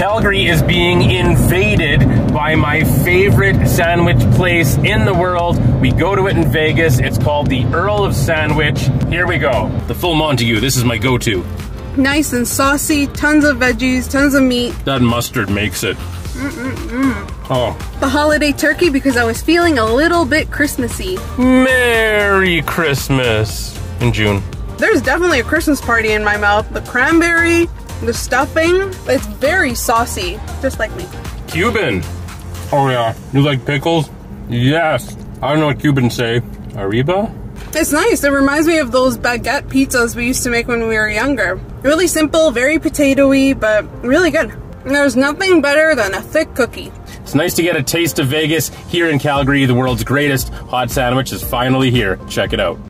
Calgary is being invaded by my favorite sandwich place in the world. We go to it in Vegas. It's called the Earl of Sandwich. Here we go. The full Montagu. This is my go-to. Nice and saucy, tons of veggies, tons of meat. That mustard makes it. Oh, The holiday turkey because I was feeling a little bit Christmassy. Merry Christmas in June. There's definitely a Christmas party in my mouth. The cranberry, the stuffing, it's very saucy, just like me. Cuban. Oh yeah. You like pickles? Yes. I don't know what Cubans say. Arriba? It's nice. It reminds me of those baguette pizzas we used to make when we were younger. Really simple, very potatoy, but really good. And There's nothing better than a thick cookie. It's nice to get a taste of Vegas here in Calgary. The world's greatest hot sandwich is finally here. Check it out.